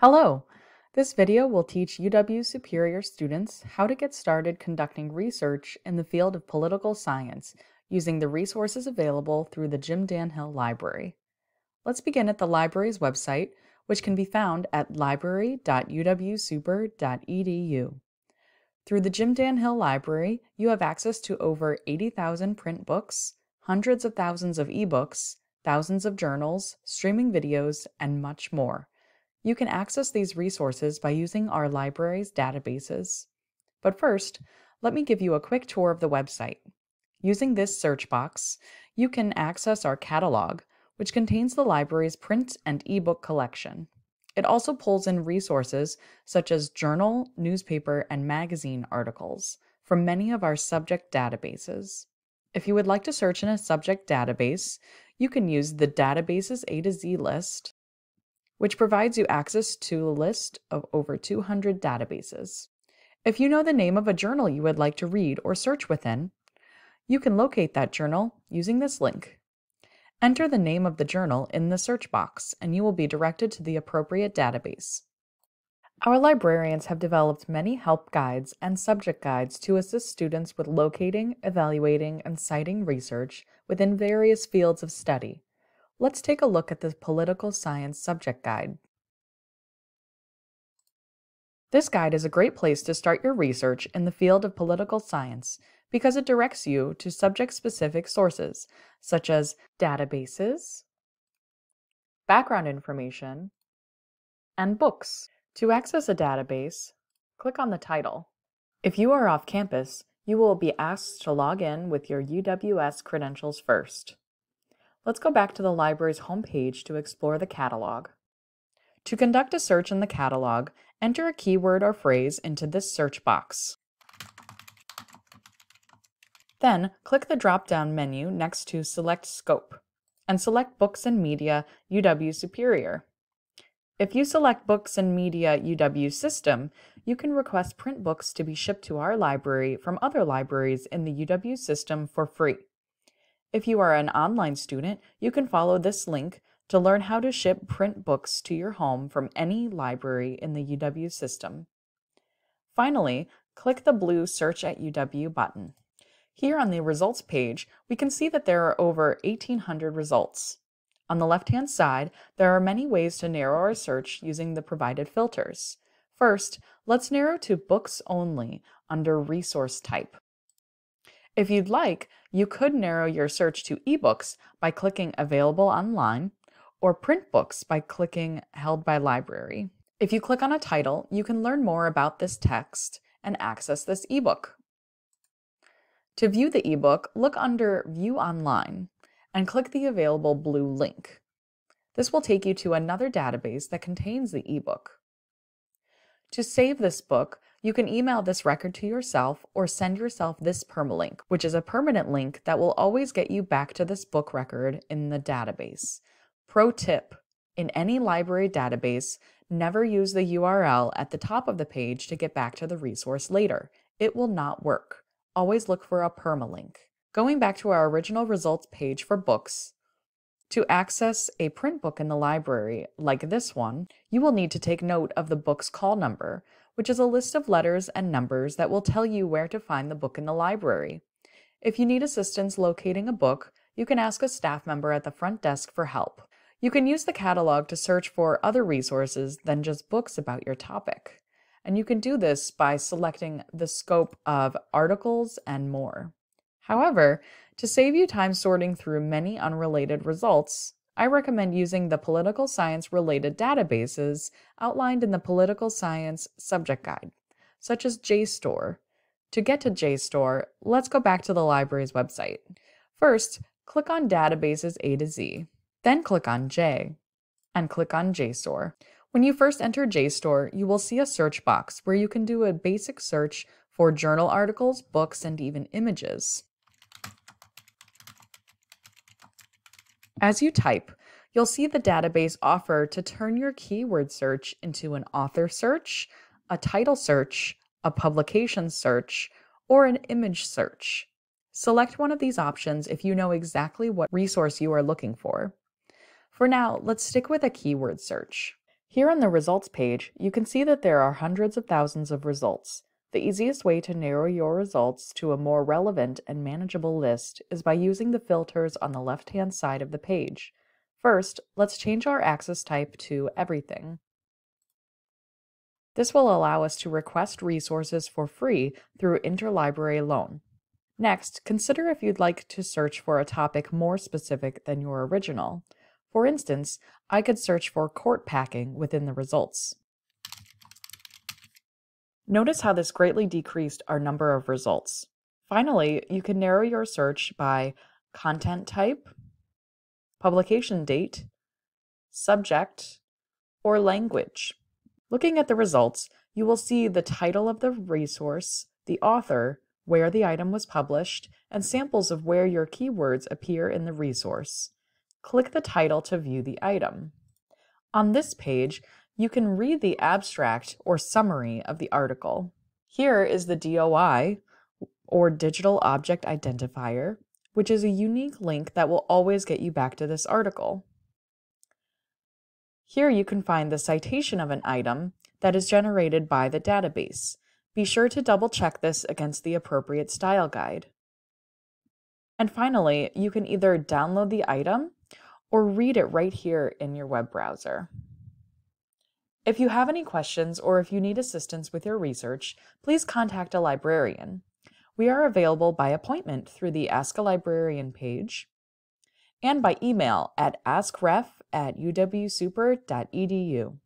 Hello! This video will teach UW Superior students how to get started conducting research in the field of political science using the resources available through the Jim Dan Hill Library. Let's begin at the library's website, which can be found at library.uwsuper.edu. Through the Jim Dan Hill Library, you have access to over 80,000 print books, hundreds of thousands of ebooks, thousands of journals, streaming videos, and much more. You can access these resources by using our library's databases. But first, let me give you a quick tour of the website. Using this search box, you can access our catalog, which contains the library's print and ebook collection. It also pulls in resources such as journal, newspaper, and magazine articles from many of our subject databases. If you would like to search in a subject database, you can use the Databases A to Z list, which provides you access to a list of over 200 databases. If you know the name of a journal you would like to read or search within, you can locate that journal using this link. Enter the name of the journal in the search box, and you will be directed to the appropriate database. Our librarians have developed many help guides and subject guides to assist students with locating, evaluating, and citing research within various fields of study. Let's take a look at the Political Science Subject Guide. This guide is a great place to start your research in the field of political science because it directs you to subject-specific sources such as databases, background information, and books. To access a database, click on the title. If you are off campus, you will be asked to log in with your UWS credentials first. Let's go back to the library's homepage to explore the catalog. To conduct a search in the catalog, enter a keyword or phrase into this search box. Then, click the drop-down menu next to Select Scope, and select Books and Media UW Superior. If you select Books and Media UW System, you can request print books to be shipped to our library from other libraries in the UW system for free. If you are an online student, you can follow this link to learn how to ship print books to your home from any library in the UW system. Finally, click the blue Search at UW button. Here on the results page, we can see that there are over 1,800 results. On the left-hand side, there are many ways to narrow our search using the provided filters. First, let's narrow to books only under resource type. If you'd like, you could narrow your search to ebooks by clicking Available Online or print books by clicking Held by Library. If you click on a title, you can learn more about this text and access this ebook. To view the ebook, look under View Online and click the available blue link. This will take you to another database that contains the ebook. To save this book, you can email this record to yourself or send yourself this permalink, which is a permanent link that will always get you back to this book record in the database. Pro tip, in any library database, never use the URL at the top of the page to get back to the resource later. It will not work. Always look for a permalink. Going back to our original results page for books, to access a print book in the library, like this one, you will need to take note of the book's call number, which is a list of letters and numbers that will tell you where to find the book in the library. If you need assistance locating a book, you can ask a staff member at the front desk for help. You can use the catalog to search for other resources than just books about your topic. And you can do this by selecting the scope of articles and more. However, to save you time sorting through many unrelated results, I recommend using the political science related databases outlined in the political science subject guide, such as JSTOR. To get to JSTOR, let's go back to the library's website. First, click on Databases A to Z, then click on J, and click on JSTOR. When you first enter JSTOR, you will see a search box where you can do a basic search for journal articles, books, and even images. As you type, you'll see the database offer to turn your keyword search into an author search, a title search, a publication search, or an image search. Select one of these options if you know exactly what resource you are looking for. For now, let's stick with a keyword search. Here on the results page, you can see that there are hundreds of thousands of results. The easiest way to narrow your results to a more relevant and manageable list is by using the filters on the left-hand side of the page. First, let's change our access type to Everything. This will allow us to request resources for free through interlibrary loan. Next, consider if you'd like to search for a topic more specific than your original. For instance, I could search for court packing within the results. Notice how this greatly decreased our number of results. Finally, you can narrow your search by content type, publication date, subject, or language. Looking at the results, you will see the title of the resource, the author, where the item was published, and samples of where your keywords appear in the resource. Click the title to view the item. On this page, you can read the abstract or summary of the article. Here is the DOI, or Digital Object Identifier, which is a unique link that will always get you back to this article. Here you can find the citation of an item that is generated by the database. Be sure to double check this against the appropriate style guide. And finally, you can either download the item or read it right here in your web browser. If you have any questions or if you need assistance with your research, please contact a librarian. We are available by appointment through the Ask a Librarian page and by email at askref at uwsuper.edu.